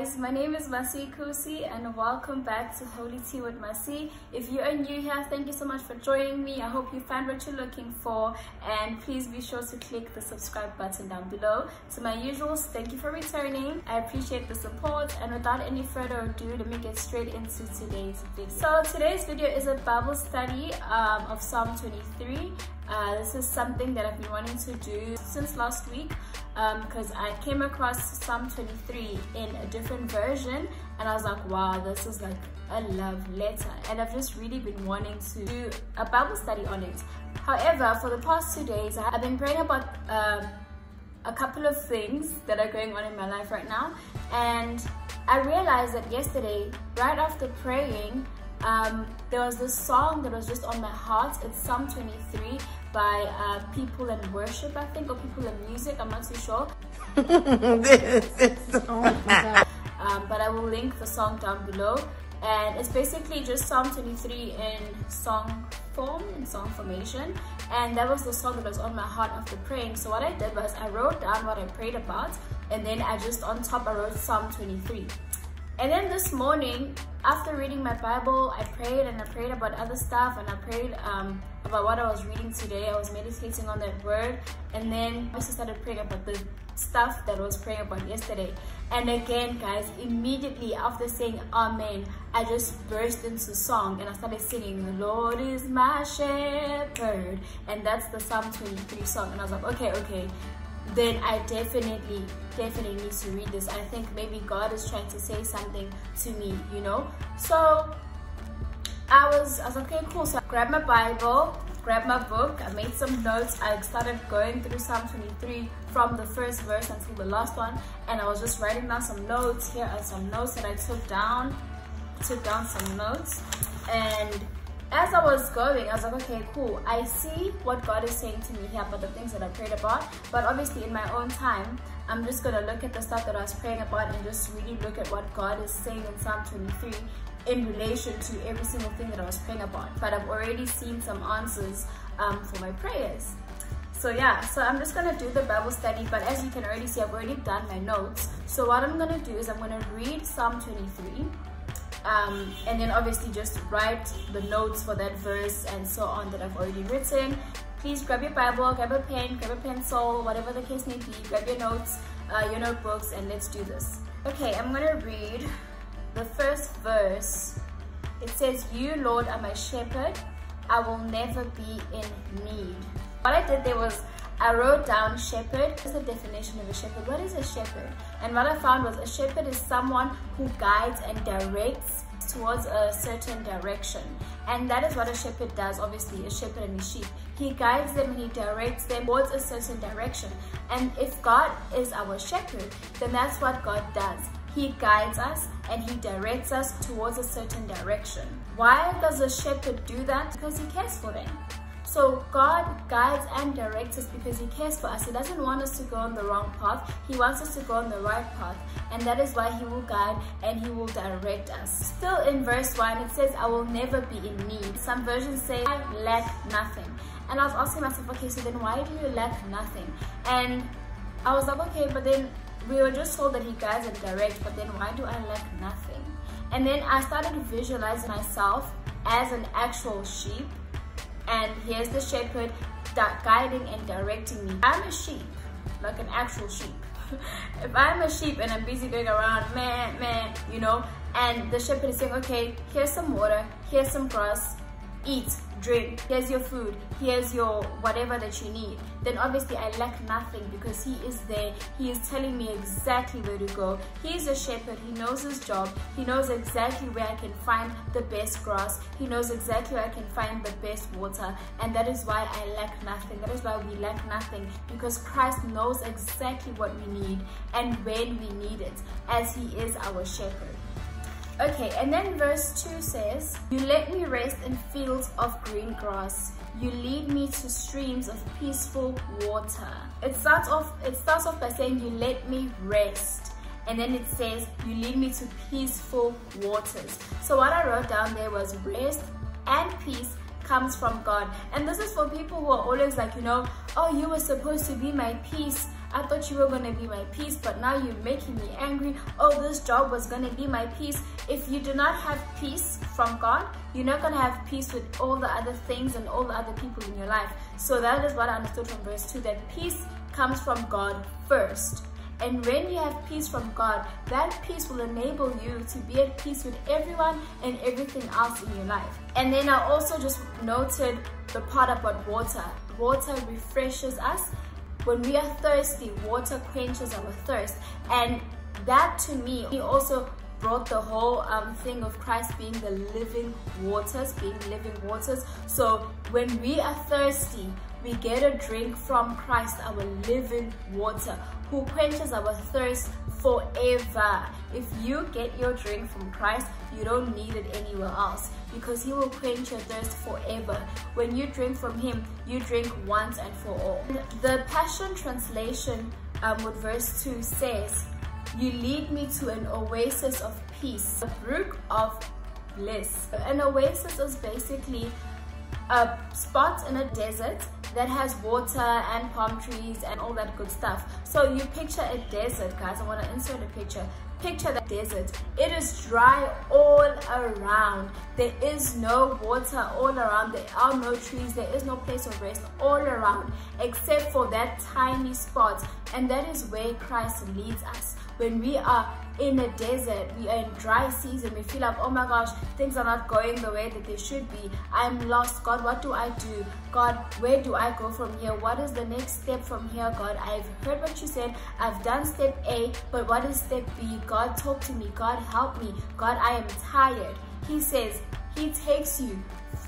guys, my name is Masie Khusi and welcome back to Holy Tea with Masie. If you are new here, thank you so much for joining me. I hope you found what you're looking for and please be sure to click the subscribe button down below. To my usuals, thank you for returning. I appreciate the support and without any further ado, let me get straight into today's video. So today's video is a Bible study um, of Psalm 23 uh, this is something that I've been wanting to do since last week because um, I came across Psalm 23 in a different version and I was like, wow, this is like a love letter. And I've just really been wanting to do a Bible study on it. However, for the past two days, I've been praying about uh, a couple of things that are going on in my life right now. And I realized that yesterday, right after praying, um, there was this song that was just on my heart. It's Psalm 23 by uh, People in Worship, I think, or People in Music. I'm not too sure. um, but I will link the song down below. And it's basically just Psalm 23 in song form, in song formation. And that was the song that was on my heart after praying. So what I did was I wrote down what I prayed about. And then I just on top, I wrote Psalm 23. And then this morning, after reading my Bible, I prayed and I prayed about other stuff and I prayed um, about what I was reading today. I was meditating on that word and then I also started praying about the stuff that I was praying about yesterday. And again, guys, immediately after saying Amen, I just burst into song and I started singing, The Lord is my shepherd. And that's the Psalm 23 song. And I was like, okay, okay, then I definitely, definitely need to read this. I think maybe God is trying to say something to me, you know? So I was, I was okay, cool. So I grabbed my Bible, grabbed my book, I made some notes. I started going through Psalm 23 from the first verse until the last one. And I was just writing down some notes. Here are some notes that I took down, took down some notes. And as I was going, I was like, okay, cool. I see what God is saying to me here about the things that I prayed about. But obviously, in my own time, I'm just going to look at the stuff that I was praying about and just really look at what God is saying in Psalm 23 in relation to every single thing that I was praying about. But I've already seen some answers um, for my prayers. So yeah, so I'm just gonna do the Bible study, but as you can already see, I've already done my notes. So what I'm gonna do is I'm gonna read Psalm 23 um, and then obviously just write the notes for that verse and so on that I've already written. Please grab your Bible, grab a pen, grab a pencil, whatever the case may be, grab your notes, uh, your notebooks, and let's do this. Okay, I'm gonna read the first verse. It says, You, Lord, are my shepherd. I will never be in need. What I did there was I wrote down shepherd. What's the definition of a shepherd? What is a shepherd? And what I found was a shepherd is someone who guides and directs towards a certain direction. And that is what a shepherd does, obviously, a shepherd and his sheep. He guides them and he directs them towards a certain direction. And if God is our shepherd, then that's what God does. He guides us and he directs us towards a certain direction. Why does a shepherd do that? Because he cares for them. So God guides and directs us because He cares for us. He doesn't want us to go on the wrong path. He wants us to go on the right path. And that is why He will guide and He will direct us. Still in verse 1, it says, I will never be in need. Some versions say, I lack nothing. And I was asking myself, okay, so then why do you lack nothing? And I was like, okay, but then we were just told that He guides and directs, but then why do I lack nothing? And then I started to visualize myself as an actual sheep and here's the shepherd that guiding and directing me. I'm a sheep, like an actual sheep. if I'm a sheep and I'm busy going around, man, man, you know, and the shepherd is saying, okay, here's some water, here's some grass, eat, drink, here's your food, here's your whatever that you need, then obviously I lack nothing because he is there. He is telling me exactly where to go. He is a shepherd. He knows his job. He knows exactly where I can find the best grass. He knows exactly where I can find the best water. And that is why I lack nothing. That is why we lack nothing because Christ knows exactly what we need and when we need it as he is our shepherd. Okay, and then verse 2 says, You let me rest in fields of green grass. You lead me to streams of peaceful water. It starts off it starts off by saying you let me rest. And then it says you lead me to peaceful waters. So what I wrote down there was rest and peace comes from God. And this is for people who are always like, you know, oh, you were supposed to be my peace. I thought you were going to be my peace, but now you're making me angry. Oh, this job was going to be my peace. If you do not have peace from God, you're not to have peace with all the other things and all the other people in your life. So that is what I understood from verse 2 that peace comes from God first. And when you have peace from God, that peace will enable you to be at peace with everyone and everything else in your life. And then I also just noted the part about water. Water refreshes us. When we are thirsty, water quenches our thirst. And that to me he also brought the whole um, thing of Christ being the living waters, being living waters. So when we are thirsty, we get a drink from Christ, our living water, who quenches our thirst forever. If you get your drink from Christ, you don't need it anywhere else because he will quench your thirst forever. When you drink from him, you drink once and for all. The Passion Translation um, with verse 2 says, You lead me to an oasis of peace, a brook of bliss. An oasis is basically a spot in a desert that has water and palm trees and all that good stuff. So you picture a desert, guys. I want to insert a picture. Picture the desert. It is dry all around. There is no water all around. There are no trees. There is no place of rest all around except for that tiny spot. And that is where Christ leads us. When we are in a desert, we are in dry season, we feel like, oh my gosh, things are not going the way that they should be. I'm lost. God, what do I do? God, where do I go from here? What is the next step from here, God? I've heard what you said. I've done step A, but what is step B? God, talk to me. God, help me. God, I am tired. He says, He takes you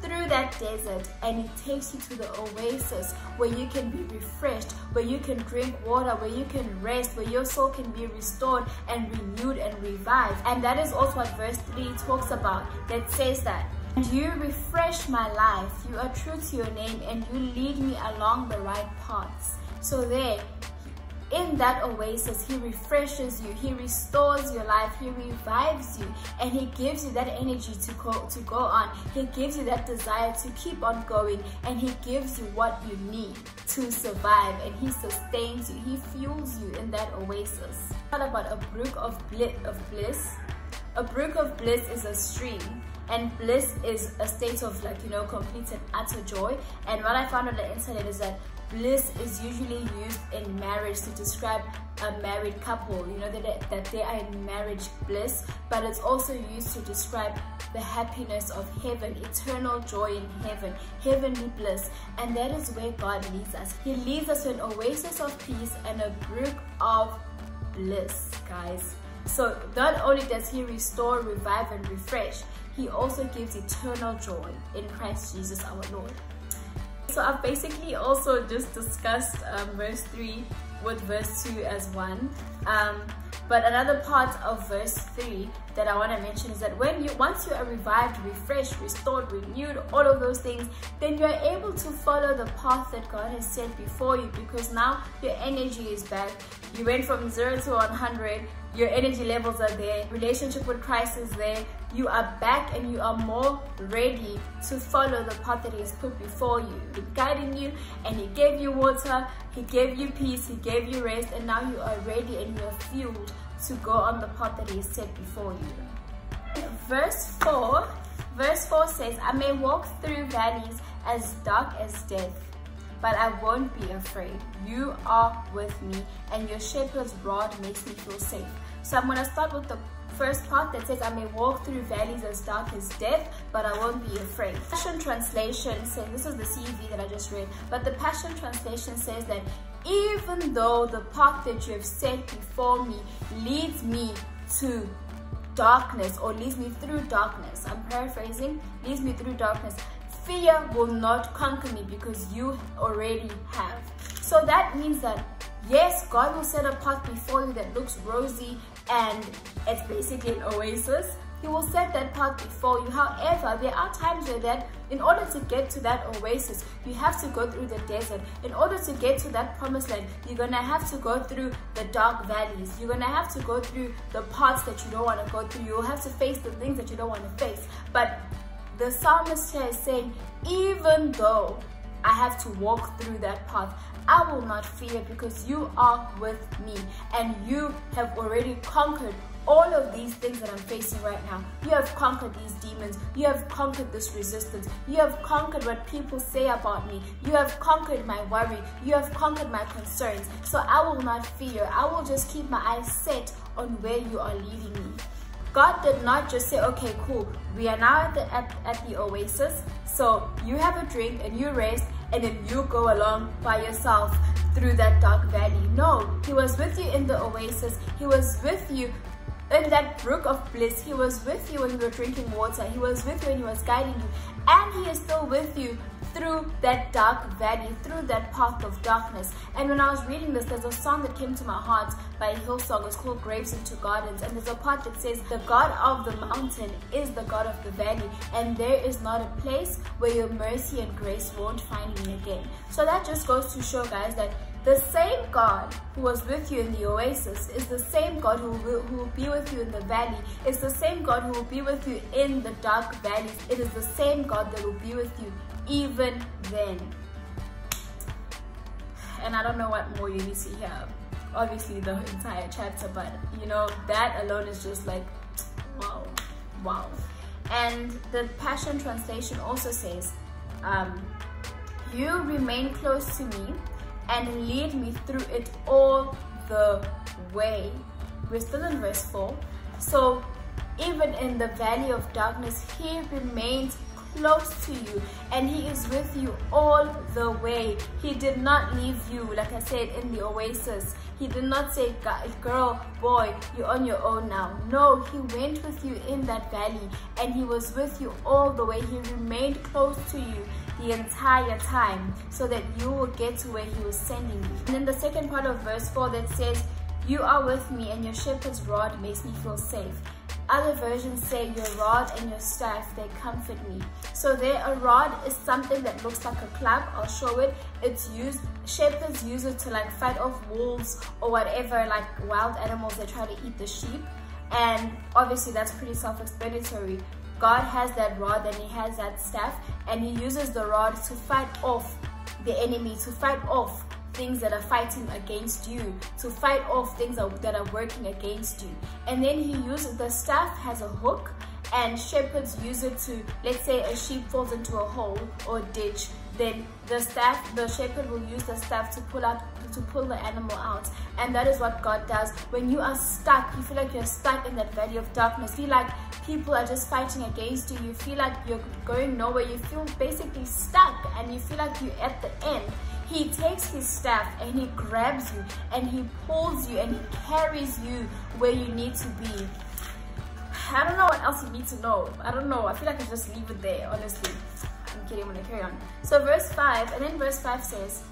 through that desert and it takes you to the oasis where you can be refreshed, where you can drink water, where you can rest, where your soul can be restored and renewed and revived. And that is also what verse 3 talks about that says that and you refresh my life. You are true to your name and you lead me along the right paths. So there, in that oasis, He refreshes you, He restores your life, He revives you, and He gives you that energy to go, to go on. He gives you that desire to keep on going, and He gives you what you need to survive, and He sustains you, He fuels you in that oasis. What about a brook of, of bliss? A brook of bliss is a stream and bliss is a state of like you know complete and utter joy and what i found on the internet is that bliss is usually used in marriage to describe a married couple. You know that, that they are in marriage bliss but it's also used to describe the happiness of heaven eternal joy in heaven heavenly bliss. And that is where god leads us. He leads us to an oasis of peace and a brook of bliss guys. So not only does he restore revive and refresh he also gives eternal joy in christ jesus our lord so I've basically also just discussed um, verse 3 with verse 2 as one. Um, but another part of verse 3 that I want to mention is that when you once you are revived, refreshed, restored, renewed, all of those things, then you are able to follow the path that God has set before you because now your energy is back. You went from 0 to 100, your energy levels are there, relationship with Christ is there, you are back and you are more ready to follow the path that he has put before you. He's guiding you and he gave you water, he gave you peace, he gave you rest and now you are ready and you are fueled to go on the path that he has set before you. Verse 4, verse 4 says, I may walk through valleys as dark as death, but I won't be afraid. You are with me and your shepherd's rod makes me feel safe. So I'm going to start with the first part that says, I may walk through valleys as dark as death, but I won't be afraid. Passion Translation says, this is the CEV that I just read, but the Passion Translation says that even though the path that you have set before me leads me to darkness or leads me through darkness, I'm paraphrasing, leads me through darkness, fear will not conquer me because you already have. So that means that yes, God will set a path before you that looks rosy and it's basically an oasis. He will set that path before you. However, there are times where that in order to get to that oasis, you have to go through the desert. In order to get to that promised land, you're gonna have to go through the dark valleys. You're gonna have to go through the parts that you don't wanna go through. You'll have to face the things that you don't wanna face. But the psalmist here is saying, even though I have to walk through that path, I will not fear because you are with me and you have already conquered all of these things that I'm facing right now. You have conquered these demons. You have conquered this resistance. You have conquered what people say about me. You have conquered my worry. You have conquered my concerns. So I will not fear. I will just keep my eyes set on where you are leading me. God did not just say, okay, cool, we are now at the, at, at the oasis, so you have a drink and you rest, and then you go along by yourself through that dark valley. No, He was with you in the oasis. He was with you in that brook of bliss. He was with you when you were drinking water. He was with you when He was guiding you. And He is still with you through that dark valley, through that path of darkness. And when I was reading this, there's a song that came to my heart by Hillsong. It's called Graves into Gardens. And there's a part that says, The God of the mountain is the God of the valley. And there is not a place where your mercy and grace won't find me again. So that just goes to show, guys, that the same God who was with you in the oasis is the same God who will, who will be with you in the valley. It's the same God who will be with you in the dark valleys. It is the same God that will be with you even then. And I don't know what more you need to hear. Obviously the entire chapter, but you know, that alone is just like, wow, wow. And the Passion Translation also says, um, you remain close to me and lead me through it all the way. We're still in verse 4. So even in the valley of darkness, he remains close to you and he is with you all the way he did not leave you like i said in the oasis he did not say girl boy you're on your own now. No he went with you in that valley and he was with you all the way. He remained close to you the entire time so that you will get to where he was sending you. And then the second part of verse 4 that says you are with me and your shepherd's rod makes me feel safe other versions say your rod and your staff, they comfort me. So there, a rod is something that looks like a club. I'll show it. It's used, shepherds use it to like fight off wolves or whatever, like wild animals that try to eat the sheep. And obviously that's pretty self-explanatory. God has that rod and he has that staff and he uses the rod to fight off the enemy, to fight off things that are fighting against you, to fight off things that are working against you. And then he uses, the staff has a hook and shepherds use it to, let's say a sheep falls into a hole or ditch, then the staff, the shepherd will use the staff to pull out, to pull the animal out. And that is what God does. When you are stuck, you feel like you're stuck in that valley of darkness, feel like people are just fighting against you, you feel like you're going nowhere, you feel basically stuck and you feel like you're at the end he takes his staff and he grabs you and he pulls you and he carries you where you need to be. I don't know what else you need to know. I don't know. I feel like I just leave it there, honestly. I'm kidding, I'm gonna carry on. So verse 5, and then verse 5 says,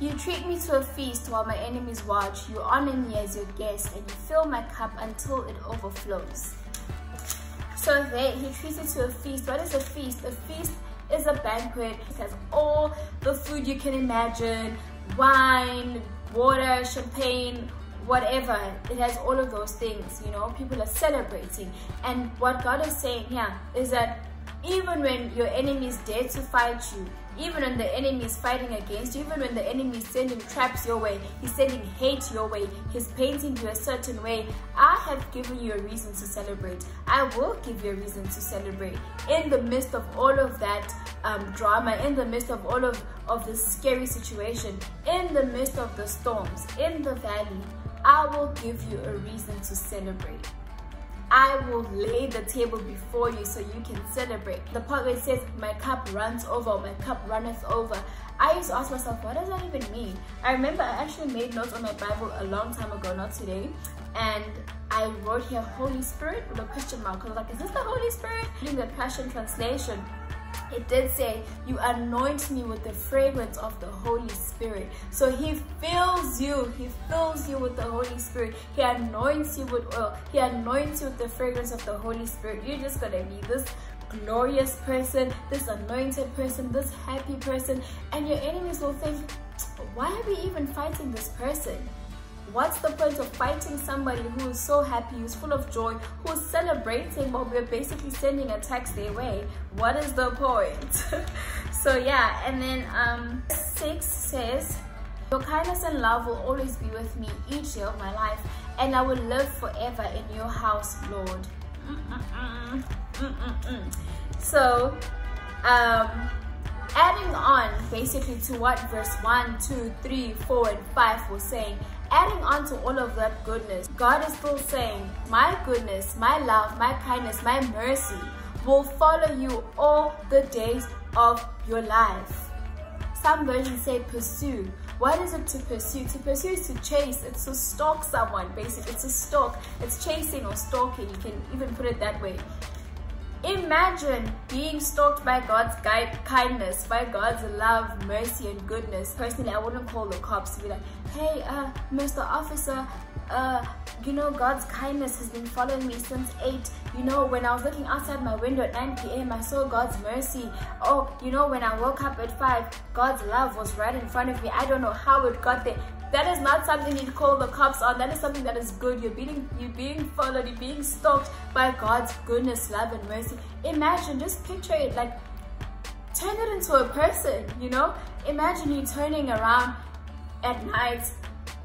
You treat me to a feast while my enemies watch. You honor me as your guest, and you fill my cup until it overflows. So there, he treats you to a feast. What is a feast? A feast is a banquet. It has all the food you can imagine, wine, water, champagne, whatever. It has all of those things, you know, people are celebrating. And what God is saying here is that even when your enemies dare to fight you, even when the enemy is fighting against you, even when the enemy is sending traps your way, he's sending hate your way, he's painting you a certain way, I have given you a reason to celebrate. I will give you a reason to celebrate. In the midst of all of that um, drama, in the midst of all of, of this scary situation, in the midst of the storms, in the valley, I will give you a reason to celebrate. I will lay the table before you so you can celebrate. The part where it says, my cup runs over, my cup runneth over. I used to ask myself, what does that even mean? I remember I actually made notes on my Bible a long time ago, not today. And I wrote here Holy Spirit with a question mark. I was like, is this the Holy Spirit? In the Passion Translation, it did say, You anoint me with the fragrance of the Holy Spirit. So He fills you, He fills you with the Holy Spirit. He anoints you with oil, He anoints you with the fragrance of the Holy Spirit. You're just gonna be this glorious person, this anointed person, this happy person, and your enemies will think, Why are we even fighting this person? What's the point of fighting somebody who is so happy, who's full of joy, who's celebrating while we're basically sending a text their way? What is the point? so yeah, and then um, 6 says, Your kindness and love will always be with me each day of my life, and I will live forever in your house, Lord. So, um, adding on basically to what verse 1, 2, 3, 4, and 5 was saying, adding on to all of that goodness, God is still saying, my goodness, my love, my kindness, my mercy will follow you all the days of your life. Some versions say pursue. What is it to pursue? To pursue is to chase. It's to stalk someone, basically. It's a stalk. It's chasing or stalking. You can even put it that way. Imagine being stalked by God's kindness, by God's love, mercy, and goodness. Personally, I wouldn't call the cops to be like, hey, uh, Mr. Officer, uh, you know, God's kindness has been following me since 8. You know, when I was looking outside my window at 9 p.m., I saw God's mercy. Oh, you know, when I woke up at 5, God's love was right in front of me. I don't know how it got there that is not something you'd call the cops on. That is something that is good. You're being you're being followed, you're being stalked by God's goodness, love, and mercy. Imagine, just picture it like turn it into a person, you know? Imagine you turning around at night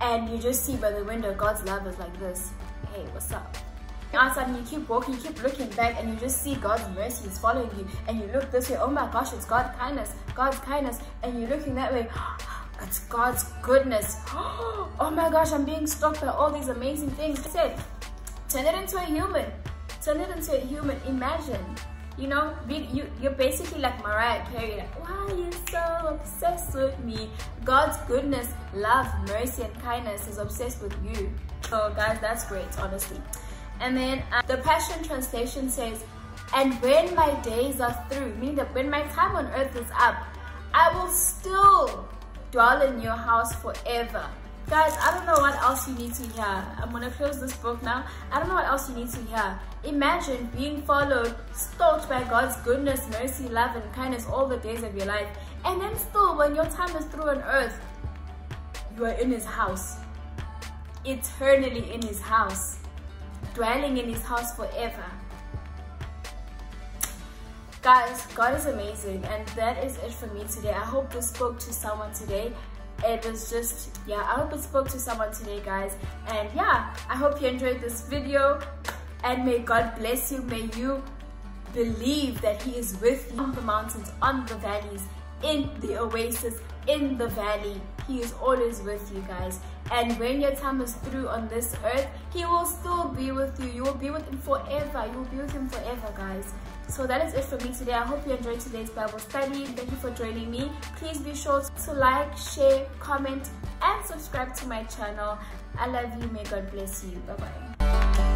and you just see by the window God's love is like this. Hey, what's up? outside and you keep walking, you keep looking back and you just see God's mercy is following you and you look this way, oh my gosh, it's God's kindness, God's kindness, and you're looking that way, it's God's goodness. Oh my gosh, I'm being stalked by all these amazing things. I said, turn it into a human. Turn it into a human. Imagine, you know, you, you're basically like Mariah Carey. Like, why are you so obsessed with me? God's goodness, love, mercy, and kindness is obsessed with you. So guys, that's great, honestly. And then uh, the Passion Translation says, and when my days are through, meaning that when my time on earth is up, I will still dwell in your house forever. Guys, I don't know what else you need to hear. I'm gonna close this book now. I don't know what else you need to hear. Imagine being followed, stalked by God's goodness, mercy, love, and kindness all the days of your life. And then still, when your time is through on earth, you are in his house. Eternally in his house. Dwelling in his house forever. Guys, God is amazing and that is it for me today. I hope this spoke to someone today. It was just, yeah, I hope it spoke to someone today, guys. And yeah, I hope you enjoyed this video and may God bless you. May you believe that he is with you on the mountains, on the valleys, in the oasis, in the valley. He is always with you guys. And when your time is through on this earth, he will still be with you. You will be with him forever. You will be with him forever, guys. So that is it for me today. I hope you enjoyed today's Bible study. Thank you for joining me. Please be sure to like, share, comment, and subscribe to my channel. I love you. May God bless you. Bye-bye.